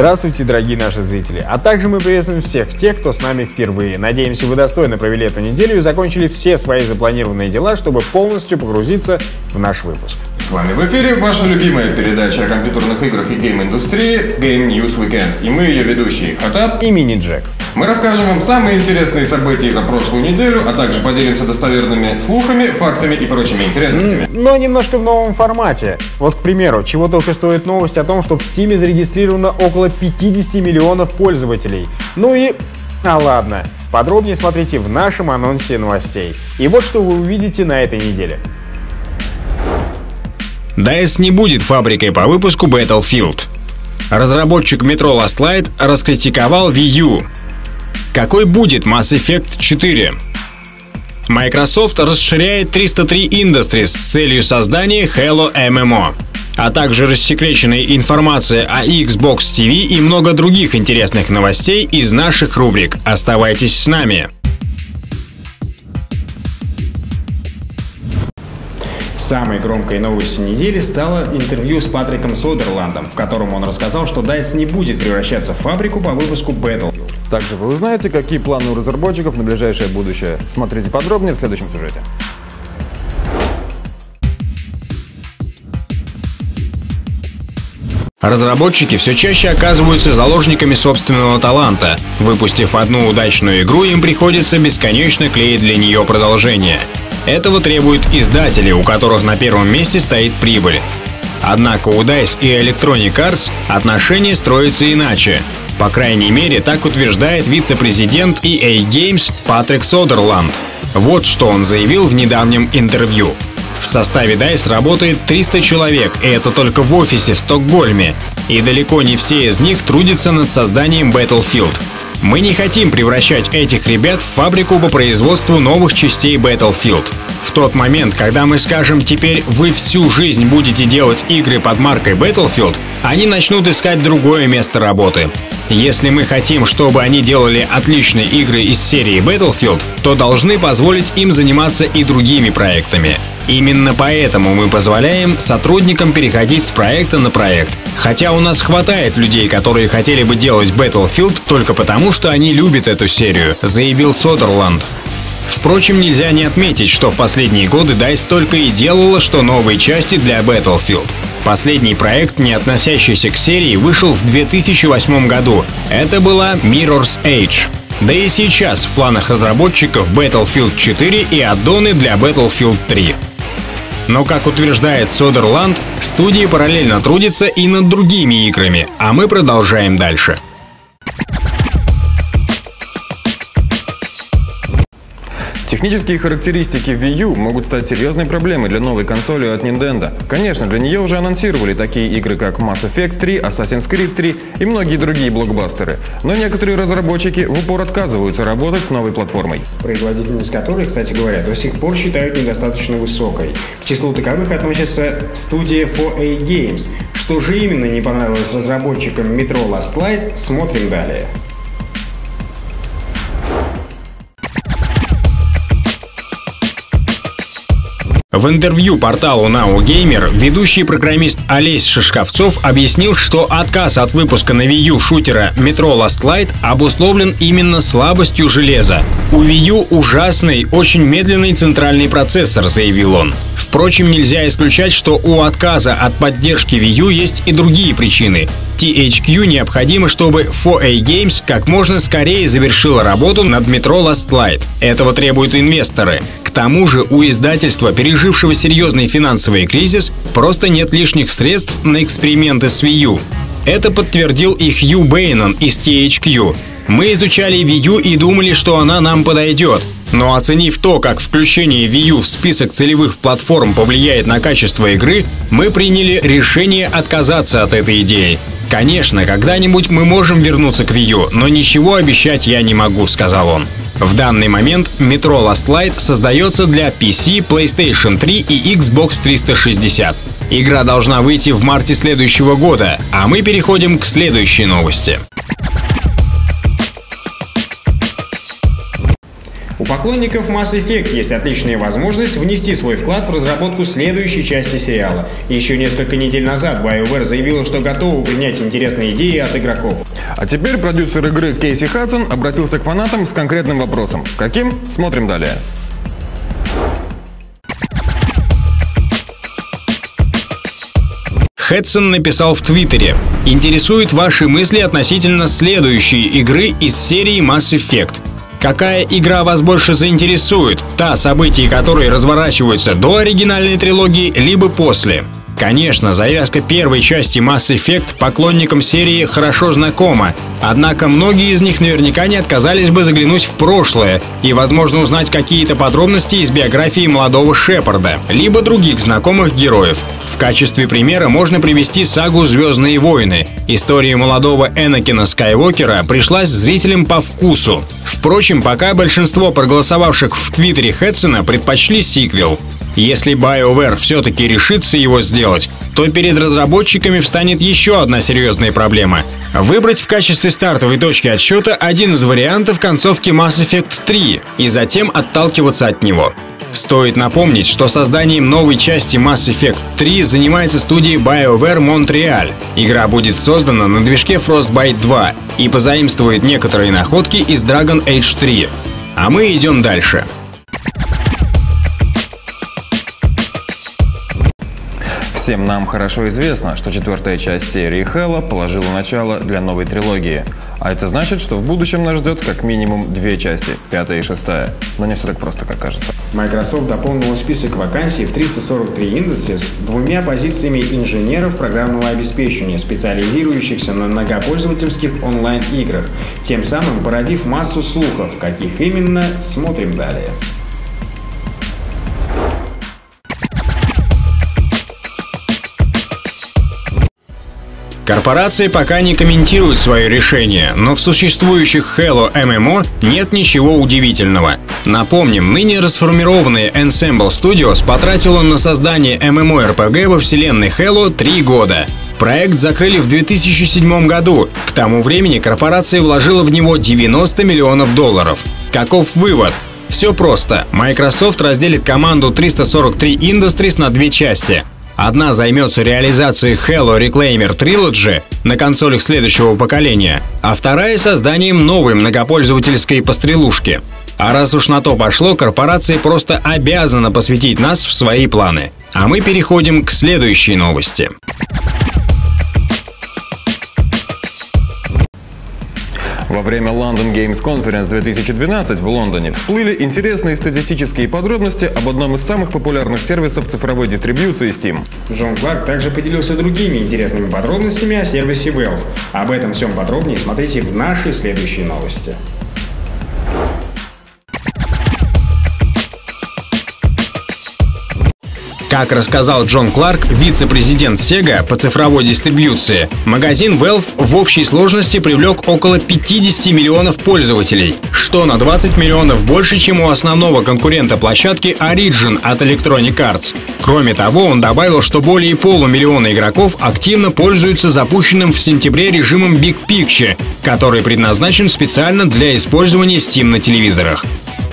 Здравствуйте, дорогие наши зрители! А также мы приветствуем всех тех, кто с нами впервые. Надеемся, вы достойно провели эту неделю и закончили все свои запланированные дела, чтобы полностью погрузиться в наш выпуск. С вами в эфире ваша любимая передача о компьютерных играх и гейм-индустрии Game News Weekend. И мы ее ведущие Хатап и Мини Джек. Мы расскажем вам самые интересные события за прошлую неделю, а также поделимся достоверными слухами, фактами и прочими интересностями. Но немножко в новом формате. Вот, к примеру, чего только стоит новость о том, что в Steam зарегистрировано около 50 миллионов пользователей. Ну и... А ладно. Подробнее смотрите в нашем анонсе новостей. И вот что вы увидите на этой неделе. DICE не будет фабрикой по выпуску Battlefield. Разработчик Metro Last Light раскритиковал Wii U. Какой будет Mass Effect 4? Microsoft расширяет 303 Industries с целью создания Halo MMO, а также рассекреченная информация о Xbox TV и много других интересных новостей из наших рубрик. Оставайтесь с нами! Самой громкой новостью недели стало интервью с Патриком Содерландом, в котором он рассказал, что DICE не будет превращаться в фабрику по выпуску Battle. Также вы узнаете, какие планы у разработчиков на ближайшее будущее. Смотрите подробнее в следующем сюжете. Разработчики все чаще оказываются заложниками собственного таланта. Выпустив одну удачную игру, им приходится бесконечно клеить для нее продолжение. Этого требуют издатели, у которых на первом месте стоит прибыль. Однако у DICE и Electronic Arts отношения строятся иначе. По крайней мере, так утверждает вице-президент EA Games Патрик Содерланд. Вот что он заявил в недавнем интервью. В составе DICE работает 300 человек, и это только в офисе в Стокгольме. И далеко не все из них трудятся над созданием Battlefield. Мы не хотим превращать этих ребят в фабрику по производству новых частей Battlefield. В тот момент, когда мы скажем «теперь вы всю жизнь будете делать игры под маркой Battlefield», они начнут искать другое место работы. Если мы хотим, чтобы они делали отличные игры из серии Battlefield, то должны позволить им заниматься и другими проектами. Именно поэтому мы позволяем сотрудникам переходить с проекта на проект. Хотя у нас хватает людей, которые хотели бы делать Battlefield только потому, что они любят эту серию, заявил Содерланд. Впрочем, нельзя не отметить, что в последние годы DICE только и делала, что новые части для Battlefield. Последний проект, не относящийся к серии, вышел в 2008 году. Это была Mirror's Age. Да и сейчас в планах разработчиков Battlefield 4 и аддоны для Battlefield 3. Но, как утверждает Содерланд, студии параллельно трудятся и над другими играми, а мы продолжаем дальше. Технические характеристики Wii U могут стать серьезной проблемой для новой консоли от Nintendo. Конечно, для нее уже анонсировали такие игры, как Mass Effect 3, Assassin's Creed 3 и многие другие блокбастеры. Но некоторые разработчики в упор отказываются работать с новой платформой. Производительность которой, кстати говоря, до сих пор считают недостаточно высокой. К числу таковых относится студия 4A Games. Что же именно не понравилось разработчикам Metro Last Light, смотрим далее. В интервью порталу NowGamer ведущий программист Олесь Шишковцов объяснил, что отказ от выпуска на Wii U шутера Metro Last Light обусловлен именно слабостью железа. У Wii U ужасный, очень медленный центральный процессор, заявил он. Впрочем, нельзя исключать, что у отказа от поддержки Wii U есть и другие причины. THQ необходимо, чтобы 4A Games как можно скорее завершила работу над Metro Last Light. Этого требуют инвесторы. К тому же у издательства, пережившего серьезный финансовый кризис, просто нет лишних средств на эксперименты с Wii U. Это подтвердил и Хью Бейнон из THQ. Мы изучали Wii U и думали, что она нам подойдет. Но оценив то, как включение Wii U в список целевых платформ повлияет на качество игры, мы приняли решение отказаться от этой идеи. Конечно, когда-нибудь мы можем вернуться к Wii U, но ничего обещать я не могу, сказал он. В данный момент Metro Last Light создается для PC, PlayStation 3 и Xbox 360. Игра должна выйти в марте следующего года, а мы переходим к следующей новости. поклонников Mass Effect есть отличная возможность внести свой вклад в разработку следующей части сериала. Еще несколько недель назад BioWare заявила, что готова принять интересные идеи от игроков. А теперь продюсер игры Кейси Хадсон обратился к фанатам с конкретным вопросом. Каким? Смотрим далее. Хэтсон написал в Твиттере «Интересуют ваши мысли относительно следующей игры из серии Mass Effect. Какая игра вас больше заинтересует? Та, события которые разворачиваются до оригинальной трилогии, либо после?» Конечно, завязка первой части Mass Effect поклонникам серии хорошо знакома, однако многие из них наверняка не отказались бы заглянуть в прошлое и, возможно, узнать какие-то подробности из биографии молодого Шепарда, либо других знакомых героев. Качестве примера можно привести сагу «Звездные войны». История молодого Энакина Скайуокера пришлась зрителям по вкусу. Впрочем, пока большинство проголосовавших в Твиттере Хэтсона предпочли сиквел. Если BioWare все-таки решится его сделать, то перед разработчиками встанет еще одна серьезная проблема. Выбрать в качестве стартовой точки отсчета один из вариантов концовки Mass Effect 3 и затем отталкиваться от него. Стоит напомнить, что созданием новой части Mass Effect 3 занимается студия BioWare Montreal. Игра будет создана на движке Frostbite 2 и позаимствует некоторые находки из Dragon Age 3. А мы идем дальше. Всем нам хорошо известно, что четвертая часть серии Хэлла положила начало для новой трилогии. А это значит, что в будущем нас ждет как минимум две части, пятая и шестая. Но не все так просто, как кажется. Microsoft дополнила список вакансий в 343 Industries двумя позициями инженеров программного обеспечения, специализирующихся на многопользовательских онлайн-играх, тем самым породив массу слухов, каких именно, смотрим далее. Корпорации пока не комментируют свое решение, но в существующих Halo MMO нет ничего удивительного. Напомним, ныне расформированная Ensemble Studios потратила на создание MMORPG во вселенной Halo 3 года. Проект закрыли в 2007 году. К тому времени корпорация вложила в него 90 миллионов долларов. Каков вывод? Все просто. Microsoft разделит команду 343 Industries на две части. Одна займется реализацией Halo Reclaimer Trilogy на консолях следующего поколения, а вторая — созданием новой многопользовательской пострелушки. А раз уж на то пошло, корпорация просто обязана посвятить нас в свои планы. А мы переходим к следующей новости. Во время London Games Conference 2012 в Лондоне всплыли интересные статистические подробности об одном из самых популярных сервисов цифровой дистрибьюции Steam. Джон Кларк также поделился другими интересными подробностями о сервисе Valve. Об этом всем подробнее смотрите в нашей следующей новости. Как рассказал Джон Кларк, вице-президент Sega по цифровой дистрибьюции, магазин Valve в общей сложности привлек около 50 миллионов пользователей, что на 20 миллионов больше, чем у основного конкурента площадки Origin от Electronic Arts. Кроме того, он добавил, что более полумиллиона игроков активно пользуются запущенным в сентябре режимом Big Picture, который предназначен специально для использования Steam на телевизорах.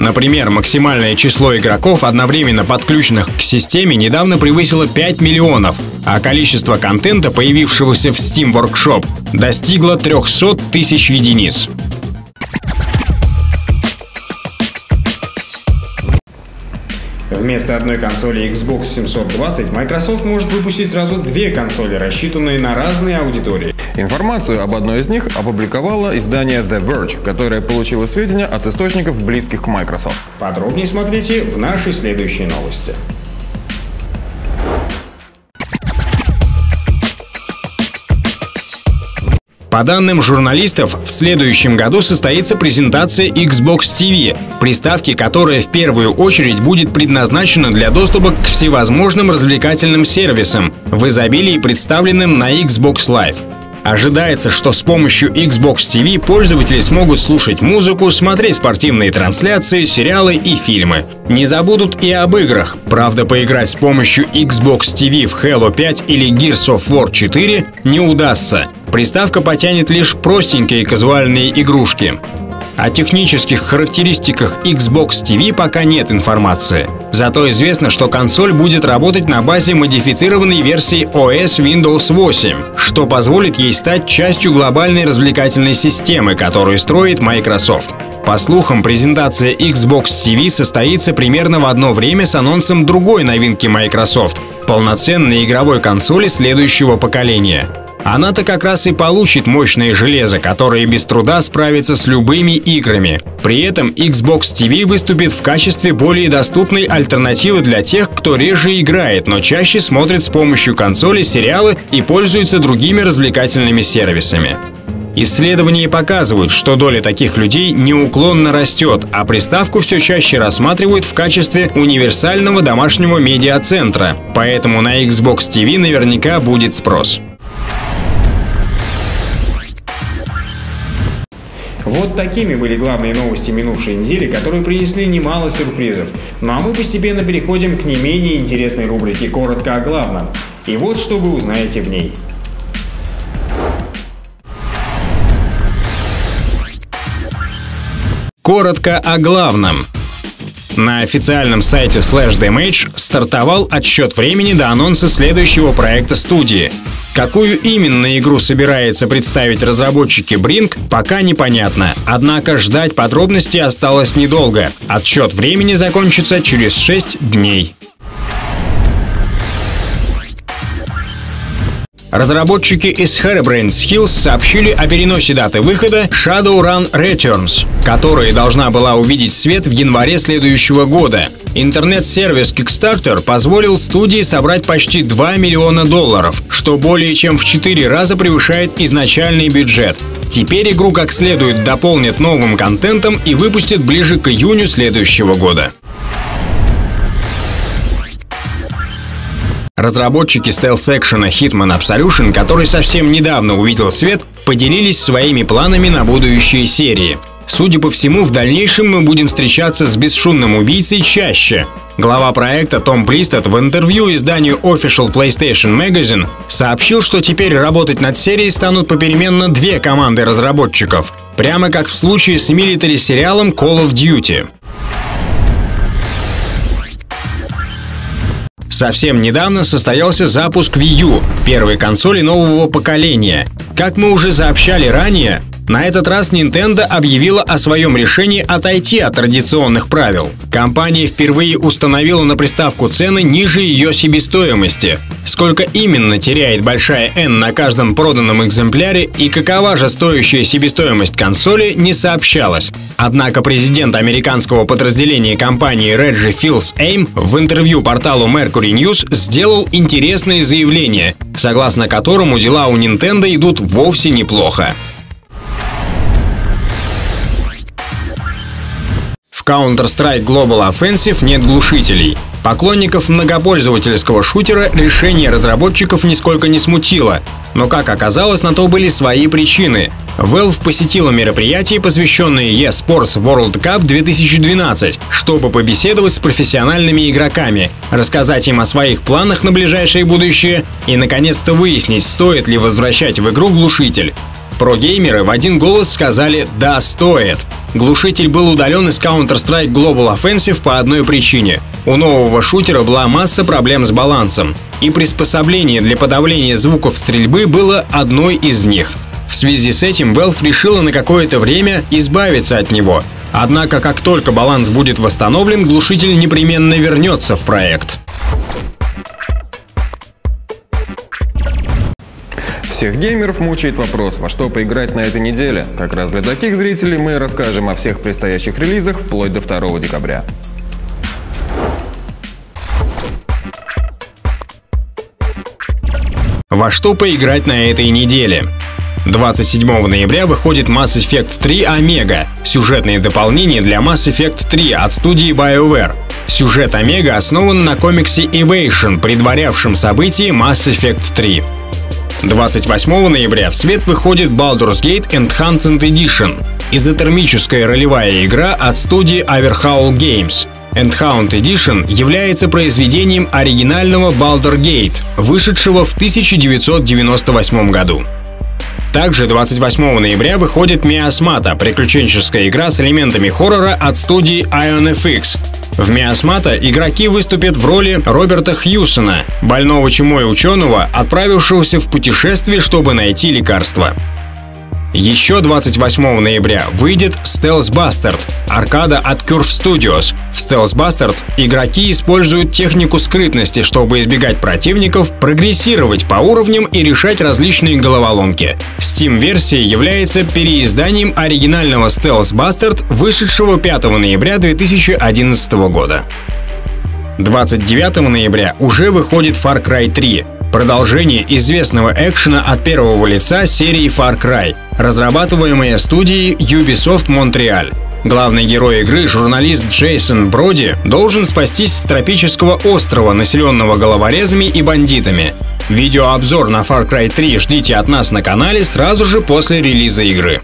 Например, максимальное число игроков, одновременно подключенных к системе, недавно превысило 5 миллионов, а количество контента, появившегося в Steam Workshop, достигло 300 тысяч единиц. Вместо одной консоли Xbox 720 Microsoft может выпустить сразу две консоли, рассчитанные на разные аудитории. Информацию об одной из них опубликовало издание The Verge, которое получило сведения от источников, близких к Microsoft. Подробнее смотрите в нашей следующей новости. По данным журналистов, в следующем году состоится презентация Xbox TV, приставки, которая в первую очередь будет предназначена для доступа к всевозможным развлекательным сервисам, в изобилии представленным на Xbox Live. Ожидается, что с помощью Xbox TV пользователи смогут слушать музыку, смотреть спортивные трансляции, сериалы и фильмы. Не забудут и об играх. Правда, поиграть с помощью Xbox TV в Halo 5 или Gears of War 4 не удастся. Приставка потянет лишь простенькие казуальные игрушки. О технических характеристиках Xbox TV пока нет информации. Зато известно, что консоль будет работать на базе модифицированной версии OS Windows 8, что позволит ей стать частью глобальной развлекательной системы, которую строит Microsoft. По слухам, презентация Xbox TV состоится примерно в одно время с анонсом другой новинки Microsoft — полноценной игровой консоли следующего поколения. Она-то как раз и получит мощное железо, которое без труда справится с любыми играми. При этом Xbox TV выступит в качестве более доступной альтернативы для тех, кто реже играет, но чаще смотрит с помощью консоли сериалы и пользуется другими развлекательными сервисами. Исследования показывают, что доля таких людей неуклонно растет, а приставку все чаще рассматривают в качестве универсального домашнего медиацентра. Поэтому на Xbox TV наверняка будет спрос. Вот такими были главные новости минувшей недели, которые принесли немало сюрпризов. Ну а мы постепенно переходим к не менее интересной рубрике «Коротко о главном». И вот что вы узнаете в ней. Коротко о главном. На официальном сайте Slash Damage стартовал отсчет времени до анонса следующего проекта студии. Какую именно игру собирается представить разработчики Brink, пока непонятно. Однако ждать подробностей осталось недолго. Отсчет времени закончится через 6 дней. Разработчики из Harebrained Hills сообщили о переносе даты выхода Shadowrun Returns, которая должна была увидеть свет в январе следующего года. Интернет-сервис Kickstarter позволил студии собрать почти 2 миллиона долларов, что более чем в 4 раза превышает изначальный бюджет. Теперь игру как следует дополнят новым контентом и выпустят ближе к июню следующего года. Разработчики стелс-экшена Hitman Absolution, который совсем недавно увидел свет, поделились своими планами на будущие серии. Судя по всему, в дальнейшем мы будем встречаться с бесшумным убийцей чаще. Глава проекта Том Плистед в интервью изданию Official PlayStation Magazine сообщил, что теперь работать над серией станут попеременно две команды разработчиков, прямо как в случае с милитари-сериалом Call of Duty. Совсем недавно состоялся запуск Wii U, первой консоли нового поколения. Как мы уже сообщали ранее, на этот раз Nintendo объявила о своем решении отойти от традиционных правил. Компания впервые установила на приставку цены ниже ее себестоимости. Сколько именно теряет большая N на каждом проданном экземпляре и какова же стоящая себестоимость консоли, не сообщалось. Однако президент американского подразделения компании Reggie Fils Aim в интервью порталу Mercury News сделал интересное заявление, согласно которому дела у Nintendo идут вовсе неплохо. Counter-Strike Global Offensive нет глушителей. Поклонников многопользовательского шутера решение разработчиков нисколько не смутило, но, как оказалось, на то были свои причины. Valve посетила мероприятие, посвященное eSports World Cup 2012, чтобы побеседовать с профессиональными игроками, рассказать им о своих планах на ближайшее будущее и, наконец-то, выяснить, стоит ли возвращать в игру глушитель. Про-геймеры в один голос сказали «да, стоит». Глушитель был удален из Counter-Strike Global Offensive по одной причине. У нового шутера была масса проблем с балансом, и приспособление для подавления звуков стрельбы было одной из них. В связи с этим Valve решила на какое-то время избавиться от него. Однако, как только баланс будет восстановлен, глушитель непременно вернется в проект. Всех геймеров мучает вопрос, во что поиграть на этой неделе. Как раз для таких зрителей мы расскажем о всех предстоящих релизах вплоть до 2 декабря. Во что поиграть на этой неделе? 27 ноября выходит Mass Effect 3 Omega, сюжетное дополнение для Mass Effect 3 от студии BioWare. Сюжет Омега основан на комиксе Evasion, предварявшем события Mass Effect 3. 28 ноября в свет выходит Baldur's Gate Enhanced Edition – изотермическая ролевая игра от студии Averhowl Games. Endhound Edition является произведением оригинального Baldur Gate, вышедшего в 1998 году. Также 28 ноября выходит Miasmata, приключенческая игра с элементами хоррора от студии IonFX. В Miasmata игроки выступят в роли Роберта Хьюсона, больного чумой ученого, отправившегося в путешествие, чтобы найти лекарство. Еще 28 ноября выйдет Stealth Bastard, аркада от Curve Studios. В Stealth Bastard игроки используют технику скрытности, чтобы избегать противников, прогрессировать по уровням и решать различные головоломки. Steam-версия является переизданием оригинального Stealth Bastard, вышедшего 5 ноября 2011 года. 29 ноября уже выходит Far Cry 3, Продолжение известного экшена от первого лица серии Far Cry, разрабатываемая студией Ubisoft Montreal. Главный герой игры, журналист Джейсон Броди, должен спастись с тропического острова, населенного головорезами и бандитами. Видеообзор на Far Cry 3 ждите от нас на канале сразу же после релиза игры.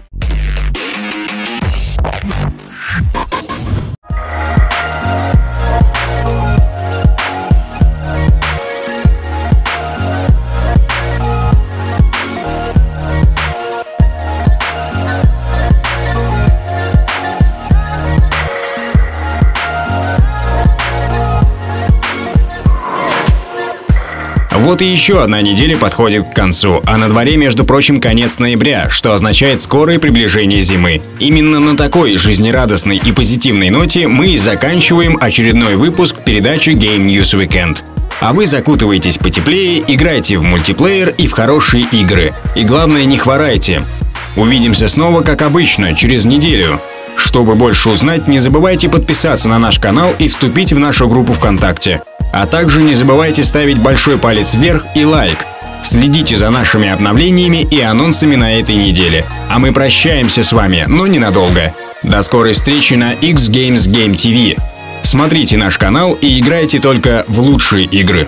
Вот и еще одна неделя подходит к концу, а на дворе, между прочим, конец ноября, что означает скорое приближение зимы. Именно на такой жизнерадостной и позитивной ноте мы и заканчиваем очередной выпуск передачи Game News Weekend. А вы закутывайтесь потеплее, играйте в мультиплеер и в хорошие игры. И главное, не хворайте. Увидимся снова, как обычно, через неделю. Чтобы больше узнать, не забывайте подписаться на наш канал и вступить в нашу группу ВКонтакте. А также не забывайте ставить большой палец вверх и лайк. Следите за нашими обновлениями и анонсами на этой неделе. А мы прощаемся с вами, но ненадолго. До скорой встречи на X Games Game TV. Смотрите наш канал и играйте только в лучшие игры.